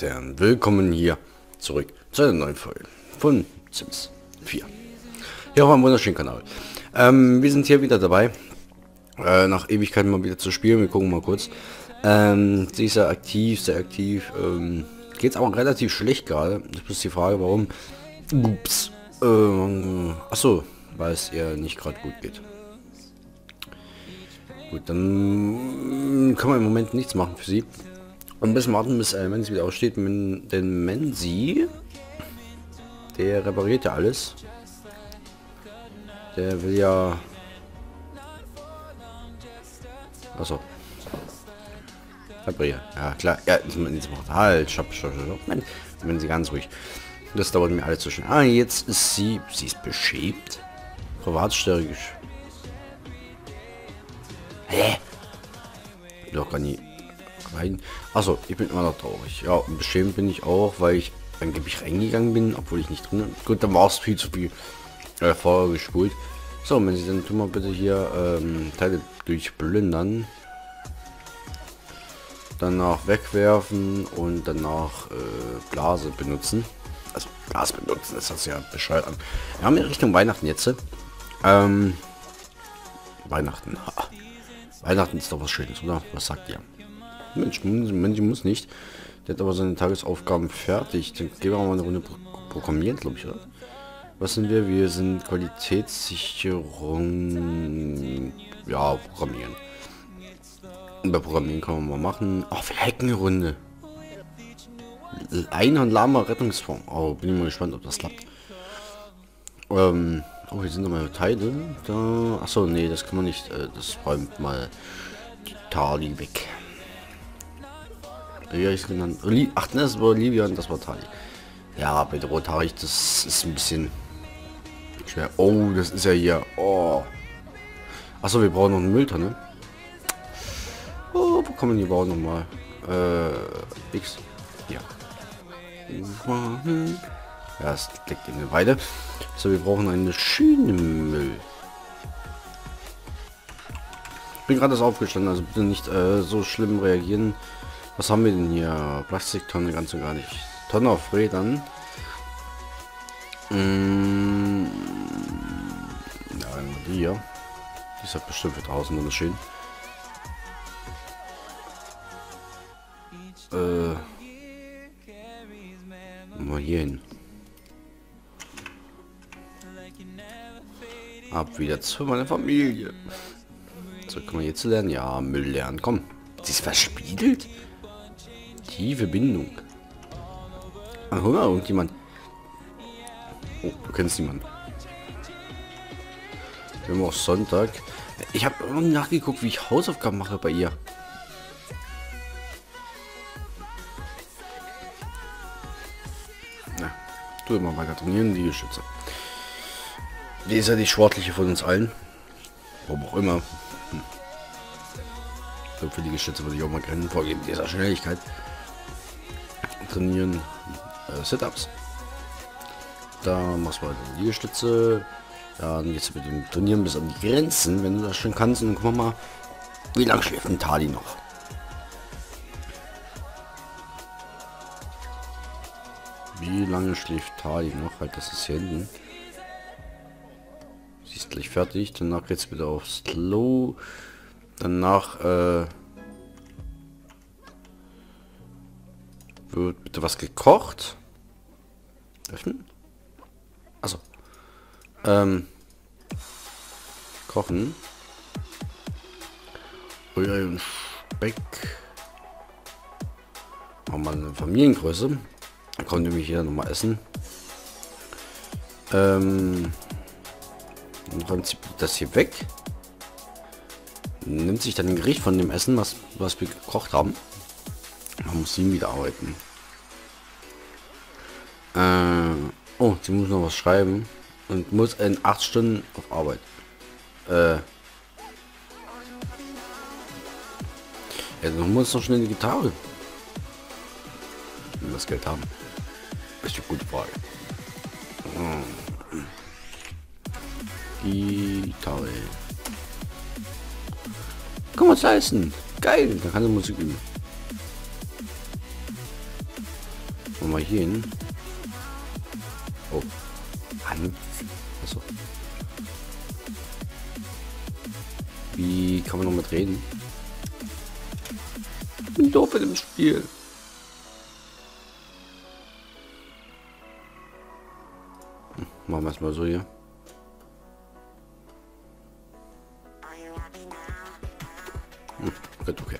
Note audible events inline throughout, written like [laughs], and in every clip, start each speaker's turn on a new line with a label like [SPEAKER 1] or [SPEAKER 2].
[SPEAKER 1] Und Herren, willkommen hier zurück zu einer neuen Folge von Sims 4. Hier auf einem wunderschönen Kanal. Ähm, wir sind hier wieder dabei, äh, nach Ewigkeiten mal wieder zu spielen. Wir gucken mal kurz. Ähm, sie ist sehr aktiv, sehr aktiv. Ähm, Geht aber relativ schlecht gerade. Das ist die Frage, warum. Ups. Ähm, achso, weil es ihr nicht gerade gut geht. Gut, dann kann man im Moment nichts machen für sie. Und bis warten, bis äh, Menzi wieder aussteht. Denn Menzi, der repariert ja alles. Der will ja... Achso. Reparieren. Ja, klar. Ja, jetzt macht halt. Stopp, stopp, stopp. Mensch, wenn sie ganz ruhig. Das dauert mir alles zu schnell. Ah, jetzt ist sie... Sie ist beschämt. Privatstärkisch. Hä? Doch gar nie rein. Achso, ich bin immer noch traurig. Ja, und beschämt bin ich auch, weil ich angeblich reingegangen bin, obwohl ich nicht drin. Gut, dann war es viel zu viel äh, vorher gespult. So, wenn Sie dann tun wir bitte hier ähm, Teile durchplündern. Danach wegwerfen und danach äh, Blase benutzen. Also Glas benutzen, ist das ja Bescheid an. Wir haben ja Richtung Weihnachten jetzt. Ähm, Weihnachten. Ha. [laughs] Weihnachten ist doch was Schönes, oder? Was sagt ihr? Mensch, Mensch muss nicht. Der hat aber seine Tagesaufgaben fertig. Dann gehen wir mal eine Runde programmieren, glaube ich, oder? Was sind wir? Wir sind Qualitätssicherung. Ja, programmieren. Und bei Programmieren kann man mal machen. Oh, wir hacken eine Lama Rettungsform. Oh, bin ich mal gespannt, ob das klappt. Ähm, oh, hier sind noch mal Teile. Da. Achso, nee, das kann man nicht. Äh, das räumt mal die Tali weg. Ja, ich genannt. Ach, das war Olivia und das war Tali. Ja, bei der Rotarich, das ist ein bisschen schwer. Oh, das ist ja hier. Oh. Achso, wir brauchen noch eine Mülltonne. Oh, wo man die bauen nochmal? Äh, X. Ja. Ja, es liegt in der Weide. So, wir brauchen eine Schienenmüll. Bin gerade das aufgestanden, also bitte nicht äh, so schlimm reagieren. Was haben wir denn hier? Plastiktonne ganz und gar nicht. Tonne auf Rädern. Mmh. Ja, die hier. Die ist halt bestimmt für draußen wunderschön. Äh. Mal hier hin. Ab wieder zu meiner Familie. So, können wir jetzt lernen? Ja, Müll lernen. Komm. Sie ist verspiegelt? Tiefe Bindung. Oder? Irgendjemand. Oh, du kennst niemanden. Wir haben auch Sonntag. Ich habe nachgeguckt, wie ich Hausaufgaben mache bei ihr. Na, tu immer weiter trainieren, die Geschütze. Die ist ja die sportliche von uns allen. Warum auch immer. Hm. Für die Geschütze würde ich auch mal gerne vorgeben, dieser Schnelligkeit trainieren äh, Setups. Da machst du halt die Liegestütze. Dann geht's mit dem Trainieren bis an die Grenzen, wenn du das schon kannst. Und dann gucken wir mal, wie lange schläft ein Tali noch. Wie lange schläft Tali noch? Halt, das ist hier hinten. Sie ist gleich fertig. Danach geht's wieder auf Slow. Danach, äh, Wird bitte was gekocht? Öffnen? Also. Ähm. Kochen. Rührei und Speck. Machen wir eine Familiengröße. Dann konnte nämlich hier noch mal essen. Ähm. Dann räumt sie das hier weg. Nimmt sich dann ein Gericht von dem Essen, was, was wir gekocht haben. Man muss ihn wieder arbeiten. Äh, oh, sie muss noch was schreiben. Und muss in acht Stunden auf Arbeit. Äh. Dann muss noch schnell die Gitarre. Wenn wir das Geld haben. Das ist eine gute Frage. Hm. Gitarre. Kann man es leisten. Geil, da kann sie Musik üben. Mal hier hin. Oh. An. Achso. Wie kann man noch mit reden? Ich bin doof in dem Spiel. Hm, machen wir es mal so hier. Hm, okay.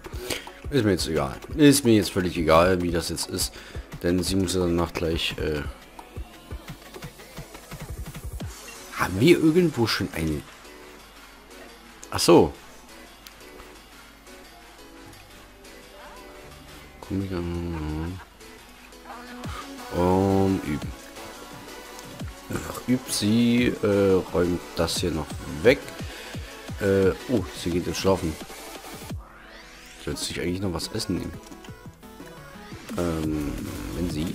[SPEAKER 1] Ist mir jetzt egal. Ist mir jetzt völlig egal, wie das jetzt ist. Denn sie muss ja danach gleich... Äh Haben wir irgendwo schon eine... Ach so. Um, üben. Ach, übt sie, äh, räumt das hier noch weg. Äh, oh, sie geht jetzt schlafen. Sollte sich eigentlich noch was essen nehmen. Ähm, wenn sie.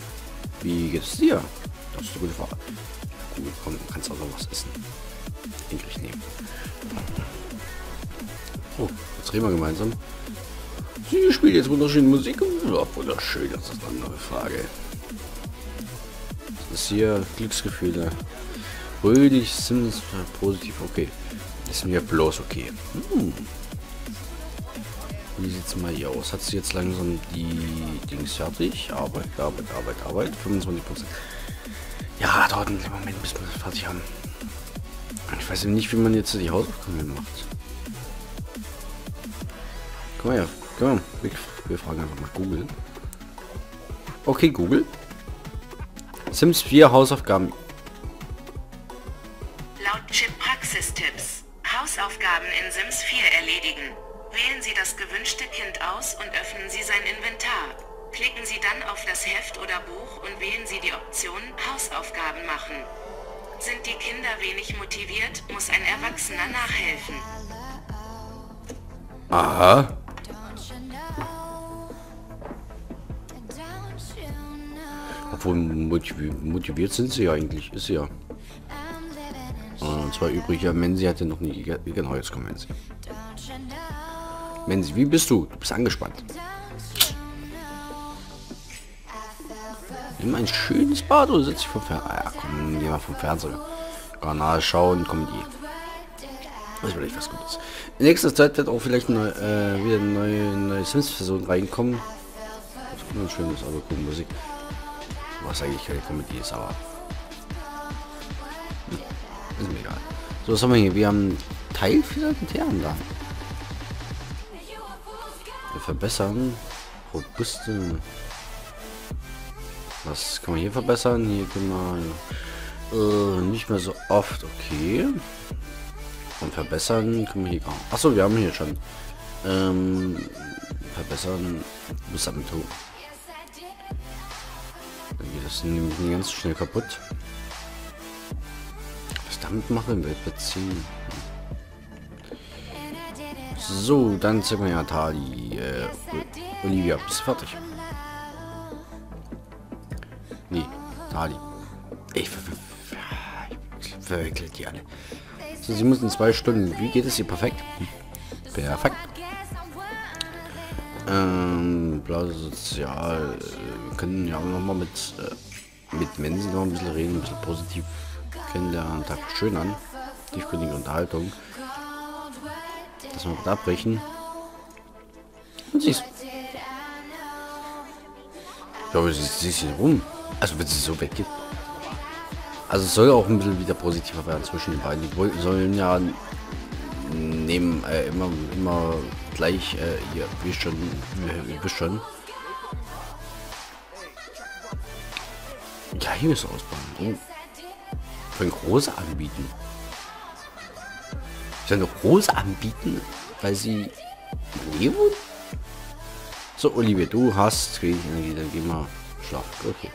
[SPEAKER 1] Wie geht es dir? Das ist eine gute Frage. Gut, komm, kannst auch noch was essen. Den krieg ich nehmen. Oh, jetzt reden wir gemeinsam. Sie spielt jetzt wunderschöne Musik. Ja, wunderschön, das ist eine andere Frage. Das ist hier Glücksgefühle. Fröhlich, Sims, positiv, okay. Ist mir bloß okay. Hm. Wie sieht's mal hier aus? Hat sie jetzt langsam die Dings fertig? Arbeit, Arbeit, Arbeit, Arbeit. 25 Prozent. Ja, dauert einen Moment, bis wir das fertig haben. Ich weiß nicht, wie man jetzt die Hausaufgaben macht. Komm her. Komm, wir, wir fragen einfach mal Google. Okay, Google. Sims 4 Hausaufgaben.
[SPEAKER 2] Laut Chip Praxistipps. Hausaufgaben in Sims 4 erledigen. Wählen Sie das gewünschte Kind aus und öffnen Sie sein Inventar. Klicken Sie dann auf das Heft oder Buch und wählen Sie die Option Hausaufgaben machen. Sind die Kinder wenig motiviert, muss ein Erwachsener nachhelfen.
[SPEAKER 1] Aha. Obwohl motiviert, sind sie ja eigentlich, ist ja. Und zwar übrig, ja, Menzi hatte noch nie, genau, jetzt kommt Menzi. Menzi, wie bist du? Du bist angespannt. Nimm ein schönes Bad oder sitze ich vom Fernseher? Ah, ja, komm, geh mal vom Fernseher. Kanal schauen, Comedy. Das ist vielleicht was Gutes. In nächster Zeit wird auch vielleicht eine, äh, wieder eine neue, neue Sims-Version reinkommen. Das ist ein schönes, aber cool Musik. Was eigentlich keine Comedy ist, aber... Hm, ist mir egal. So, was haben wir hier? Wir haben Teil für Sekretären da. Verbessern. Robuste. Was kann man hier verbessern? Hier können wir äh, nicht mehr so oft. Okay. Und verbessern können wir hier nicht. Achso, wir haben hier schon. Ähm, verbessern. Bis am Tod. Dann geht das nämlich ganz schnell kaputt. Was damit machen wir? Beziehen. So, dann sind wir ja Tali. Äh, Olivia, bist du fertig? Nee, Tali. Ich verwechsel die alle. So, sie müssen zwei Stunden. Wie geht es ihr perfekt? Perfekt. Ähm, Blase Sozial. Wir können ja auch noch mal mit, äh, mit Mensen noch ein bisschen reden, ein bisschen positiv kennenlernen. Tag schön an. Tiefgründige Unterhaltung. Das wir abbrechen. Und siehst. Ich glaube, sie, sie ist hier rum. Also wenn sie so weggeht. Also es soll auch ein bisschen wieder positiver werden zwischen den beiden. Die sollen ja nehmen äh, immer immer gleich äh, hier wie schon wie schon ja hier ist ausbauen oh. für ein große anbieten soll eine große anbieten weil sie leben so Olivia du hast Energie dann geh mal schlafen okay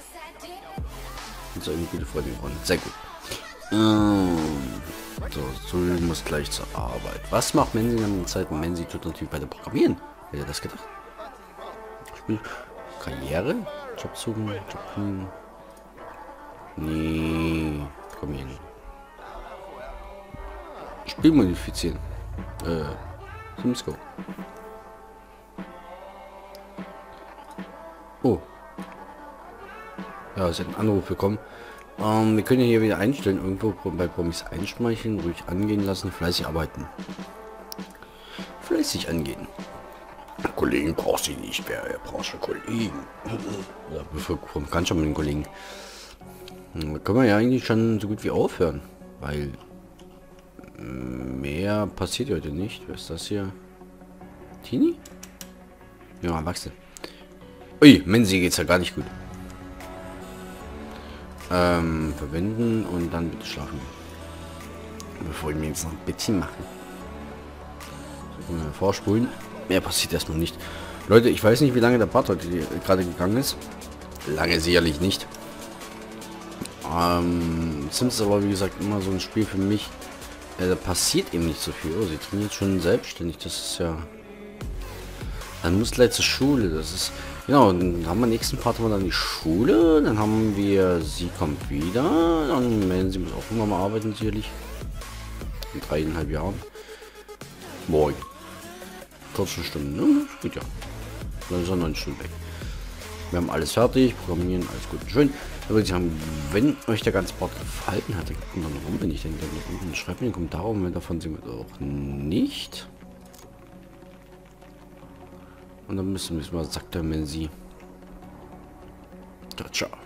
[SPEAKER 1] und so eine gute Freundin geworden. Sehr gut. Ähm, so, Sul muss gleich zur Arbeit. Was macht Menzi an der Zeit? Menzi tut natürlich bei der Programmieren. Hätte das gedacht? Spiel Karriere? Job suchen? Job finden? Nee. Programmieren. Spiel modifizieren. Äh, Sims Go. Ja, sie hat einen Anruf bekommen. Ähm, wir können hier wieder einstellen, irgendwo bei Promis einschmeicheln, ruhig angehen lassen, fleißig arbeiten. Fleißig angehen. Kollegen braucht sie nicht mehr, er braucht schon Kollegen. ja, kann schon mit den Kollegen. Da können wir ja eigentlich schon so gut wie aufhören, weil mehr passiert heute nicht. Was ist das hier? Tini? Ja, Erwachsene. Ui, Menzi geht's ja gar nicht gut. Ähm, verwenden und dann bitte schlafen. Bevor ich mir jetzt noch ein Bettchen mache. So, vorspulen. Mehr passiert erstmal nicht. Leute, ich weiß nicht, wie lange der Part heute gerade gegangen ist. Lange sicherlich nicht. Ähm, Sims ist aber wie gesagt immer so ein Spiel für mich. Äh, da passiert eben nicht so viel. Oh, sie trainiert schon selbstständig. Das ist ja... Dann muss gleich zur Schule. Das ist... Genau, dann haben wir nächsten Part haben wir dann die Schule. Dann haben wir... Sie kommt wieder. Dann melden sie muss auch immer mal arbeiten, sicherlich. In dreieinhalb Jahren. Morgen. 14 Stunden, ne? Gut, ja. Dann ist er 9 Stunden weg. Wir haben alles fertig, programmieren, alles gut und schön. Sagen, wenn euch der ganze Part gefallen hat, dann wir mal rum, wenn ich denke, unten schreibt mir in den Kommentaren, wenn davon sind wir auch nicht. Und dann müssen wir mal sagt er, wenn sie. Ciao, ciao.